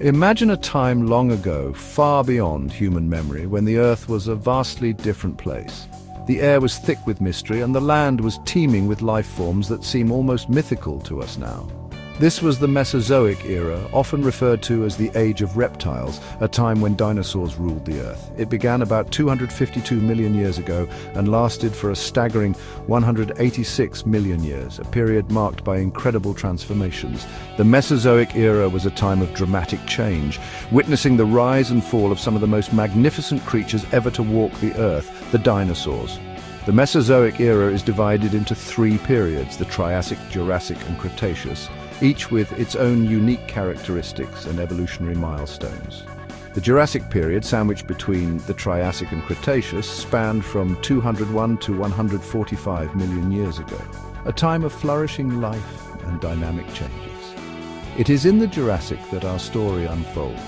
Imagine a time long ago, far beyond human memory, when the Earth was a vastly different place. The air was thick with mystery and the land was teeming with life forms that seem almost mythical to us now. This was the Mesozoic era, often referred to as the Age of Reptiles, a time when dinosaurs ruled the Earth. It began about 252 million years ago and lasted for a staggering 186 million years, a period marked by incredible transformations. The Mesozoic era was a time of dramatic change, witnessing the rise and fall of some of the most magnificent creatures ever to walk the Earth, the dinosaurs. The Mesozoic era is divided into three periods, the Triassic, Jurassic and Cretaceous each with its own unique characteristics and evolutionary milestones. The Jurassic period, sandwiched between the Triassic and Cretaceous, spanned from 201 to 145 million years ago, a time of flourishing life and dynamic changes. It is in the Jurassic that our story unfolds,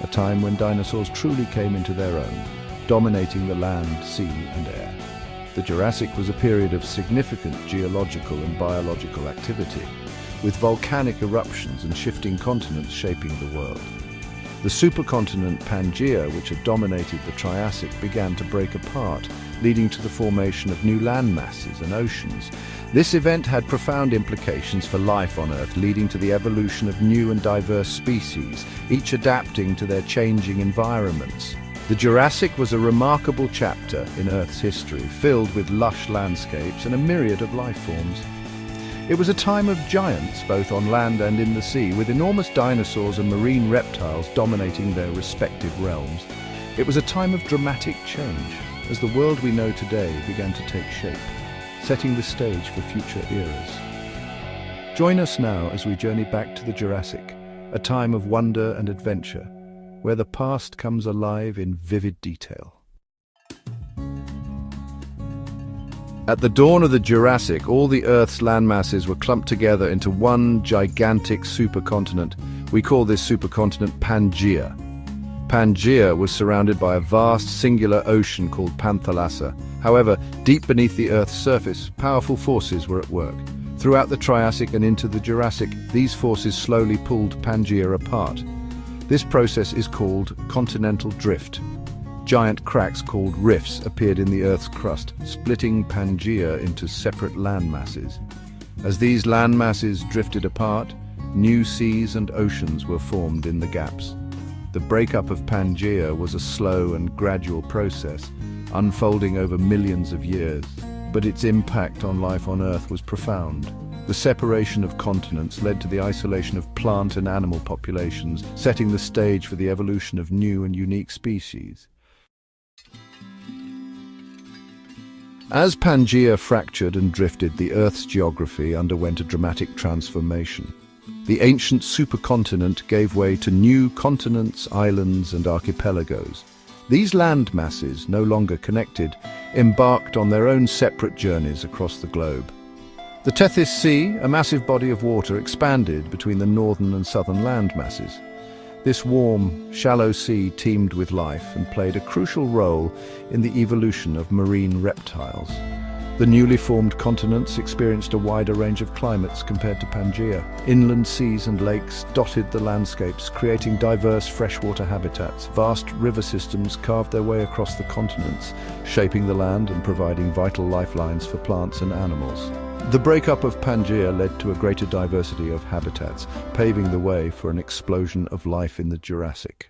a time when dinosaurs truly came into their own, dominating the land, sea and air. The Jurassic was a period of significant geological and biological activity, with volcanic eruptions and shifting continents shaping the world. The supercontinent Pangaea, which had dominated the Triassic, began to break apart, leading to the formation of new land masses and oceans. This event had profound implications for life on Earth, leading to the evolution of new and diverse species, each adapting to their changing environments. The Jurassic was a remarkable chapter in Earth's history, filled with lush landscapes and a myriad of life forms. It was a time of giants both on land and in the sea, with enormous dinosaurs and marine reptiles dominating their respective realms. It was a time of dramatic change, as the world we know today began to take shape, setting the stage for future eras. Join us now as we journey back to the Jurassic, a time of wonder and adventure, where the past comes alive in vivid detail. At the dawn of the Jurassic, all the Earth's landmasses were clumped together into one gigantic supercontinent. We call this supercontinent Pangaea. Pangaea was surrounded by a vast singular ocean called Panthalassa. However, deep beneath the Earth's surface, powerful forces were at work. Throughout the Triassic and into the Jurassic, these forces slowly pulled Pangaea apart. This process is called continental drift. Giant cracks called rifts appeared in the Earth's crust, splitting Pangaea into separate landmasses. As these landmasses drifted apart, new seas and oceans were formed in the gaps. The breakup of Pangaea was a slow and gradual process, unfolding over millions of years, but its impact on life on Earth was profound. The separation of continents led to the isolation of plant and animal populations, setting the stage for the evolution of new and unique species. As Pangaea fractured and drifted, the Earth's geography underwent a dramatic transformation. The ancient supercontinent gave way to new continents, islands and archipelagos. These land masses, no longer connected, embarked on their own separate journeys across the globe. The Tethys Sea, a massive body of water, expanded between the northern and southern land masses. This warm, shallow sea teemed with life and played a crucial role in the evolution of marine reptiles. The newly formed continents experienced a wider range of climates compared to Pangaea. Inland seas and lakes dotted the landscapes, creating diverse freshwater habitats. Vast river systems carved their way across the continents, shaping the land and providing vital lifelines for plants and animals. The breakup of Pangaea led to a greater diversity of habitats, paving the way for an explosion of life in the Jurassic.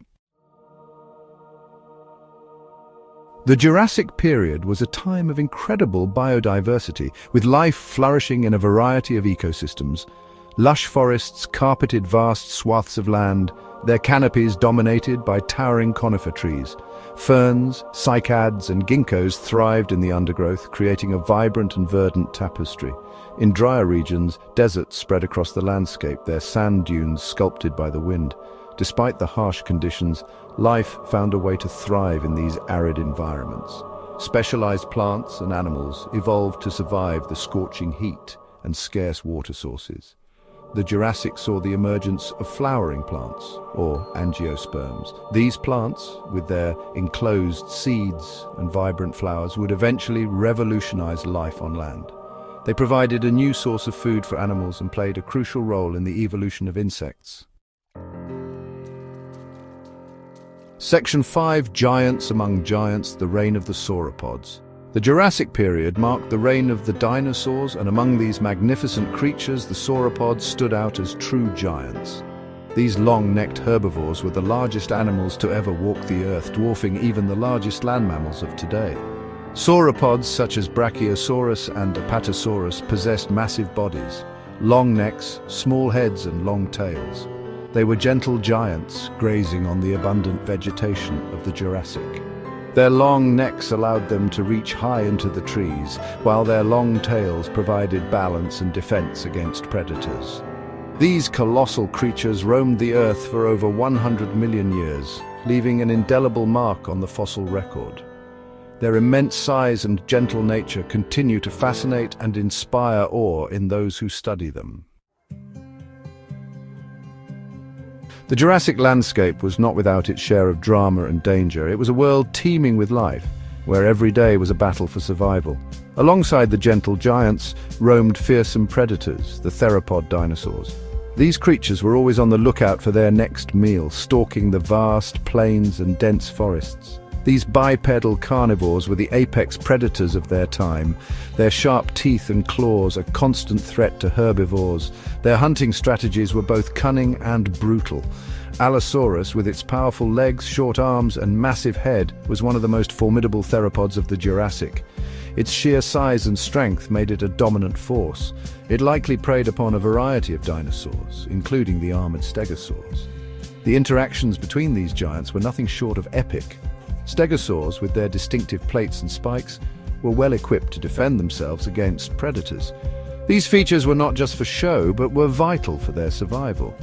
The Jurassic period was a time of incredible biodiversity, with life flourishing in a variety of ecosystems. Lush forests carpeted vast swaths of land, their canopies dominated by towering conifer trees. Ferns, cycads and ginkgos thrived in the undergrowth, creating a vibrant and verdant tapestry. In drier regions, deserts spread across the landscape, their sand dunes sculpted by the wind. Despite the harsh conditions, life found a way to thrive in these arid environments. Specialized plants and animals evolved to survive the scorching heat and scarce water sources the Jurassic saw the emergence of flowering plants, or angiosperms. These plants, with their enclosed seeds and vibrant flowers, would eventually revolutionize life on land. They provided a new source of food for animals and played a crucial role in the evolution of insects. Section 5 Giants Among Giants, the Reign of the Sauropods. The Jurassic period marked the reign of the dinosaurs and among these magnificent creatures the sauropods stood out as true giants. These long-necked herbivores were the largest animals to ever walk the earth, dwarfing even the largest land mammals of today. Sauropods such as Brachiosaurus and Apatosaurus possessed massive bodies, long necks, small heads and long tails. They were gentle giants, grazing on the abundant vegetation of the Jurassic. Their long necks allowed them to reach high into the trees, while their long tails provided balance and defense against predators. These colossal creatures roamed the Earth for over 100 million years, leaving an indelible mark on the fossil record. Their immense size and gentle nature continue to fascinate and inspire awe in those who study them. The Jurassic landscape was not without its share of drama and danger. It was a world teeming with life, where every day was a battle for survival. Alongside the gentle giants roamed fearsome predators, the theropod dinosaurs. These creatures were always on the lookout for their next meal, stalking the vast plains and dense forests. These bipedal carnivores were the apex predators of their time, their sharp teeth and claws a constant threat to herbivores. Their hunting strategies were both cunning and brutal. Allosaurus, with its powerful legs, short arms and massive head, was one of the most formidable theropods of the Jurassic. Its sheer size and strength made it a dominant force. It likely preyed upon a variety of dinosaurs, including the armored stegosaurs. The interactions between these giants were nothing short of epic, Stegosaurs, with their distinctive plates and spikes, were well equipped to defend themselves against predators. These features were not just for show, but were vital for their survival.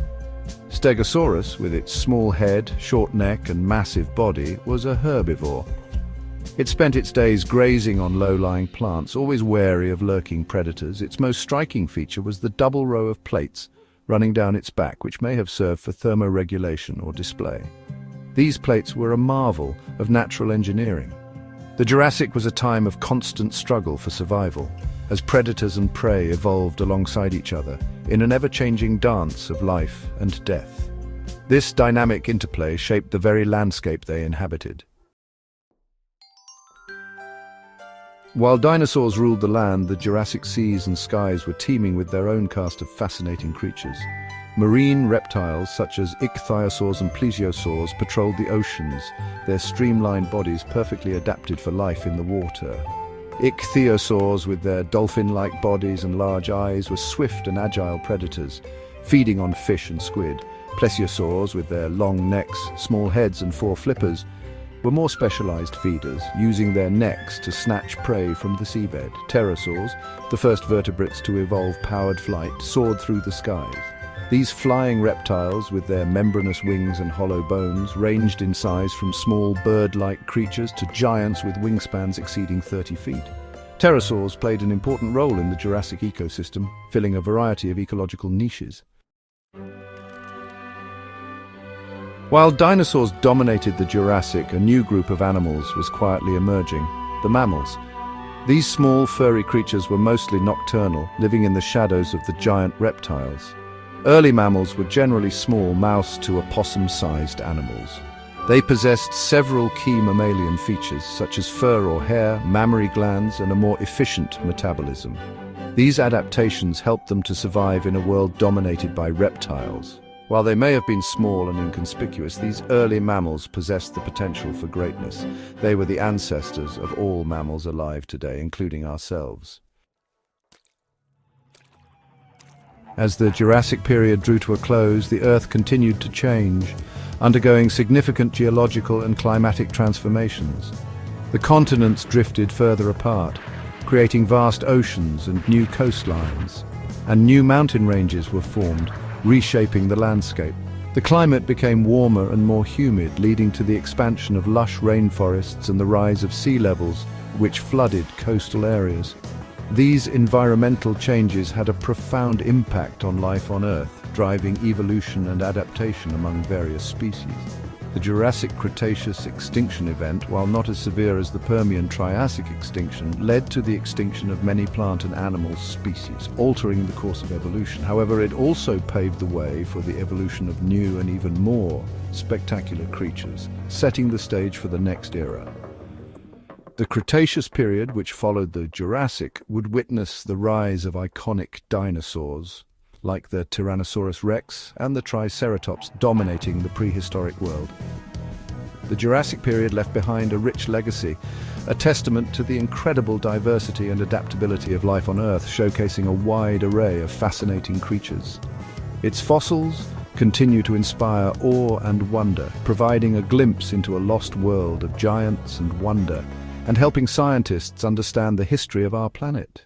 Stegosaurus, with its small head, short neck and massive body, was a herbivore. It spent its days grazing on low-lying plants, always wary of lurking predators. Its most striking feature was the double row of plates running down its back, which may have served for thermoregulation or display. These plates were a marvel of natural engineering. The Jurassic was a time of constant struggle for survival, as predators and prey evolved alongside each other in an ever-changing dance of life and death. This dynamic interplay shaped the very landscape they inhabited. While dinosaurs ruled the land, the Jurassic seas and skies were teeming with their own cast of fascinating creatures. Marine reptiles such as ichthyosaurs and plesiosaurs patrolled the oceans, their streamlined bodies perfectly adapted for life in the water. Ichthyosaurs with their dolphin-like bodies and large eyes were swift and agile predators, feeding on fish and squid. Plesiosaurs with their long necks, small heads and four flippers were more specialized feeders, using their necks to snatch prey from the seabed. Pterosaurs, the first vertebrates to evolve powered flight, soared through the skies. These flying reptiles, with their membranous wings and hollow bones, ranged in size from small bird-like creatures to giants with wingspans exceeding 30 feet. Pterosaurs played an important role in the Jurassic ecosystem, filling a variety of ecological niches. While dinosaurs dominated the Jurassic, a new group of animals was quietly emerging, the mammals. These small, furry creatures were mostly nocturnal, living in the shadows of the giant reptiles. Early mammals were generally small mouse to opossum-sized animals. They possessed several key mammalian features, such as fur or hair, mammary glands, and a more efficient metabolism. These adaptations helped them to survive in a world dominated by reptiles. While they may have been small and inconspicuous, these early mammals possessed the potential for greatness. They were the ancestors of all mammals alive today, including ourselves. As the Jurassic period drew to a close, the Earth continued to change, undergoing significant geological and climatic transformations. The continents drifted further apart, creating vast oceans and new coastlines, and new mountain ranges were formed, reshaping the landscape. The climate became warmer and more humid, leading to the expansion of lush rainforests and the rise of sea levels, which flooded coastal areas. These environmental changes had a profound impact on life on Earth, driving evolution and adaptation among various species. The Jurassic Cretaceous extinction event, while not as severe as the Permian Triassic extinction, led to the extinction of many plant and animal species, altering the course of evolution. However, it also paved the way for the evolution of new and even more spectacular creatures, setting the stage for the next era. The Cretaceous period, which followed the Jurassic, would witness the rise of iconic dinosaurs, like the Tyrannosaurus rex and the Triceratops dominating the prehistoric world. The Jurassic period left behind a rich legacy, a testament to the incredible diversity and adaptability of life on Earth, showcasing a wide array of fascinating creatures. Its fossils continue to inspire awe and wonder, providing a glimpse into a lost world of giants and wonder, and helping scientists understand the history of our planet.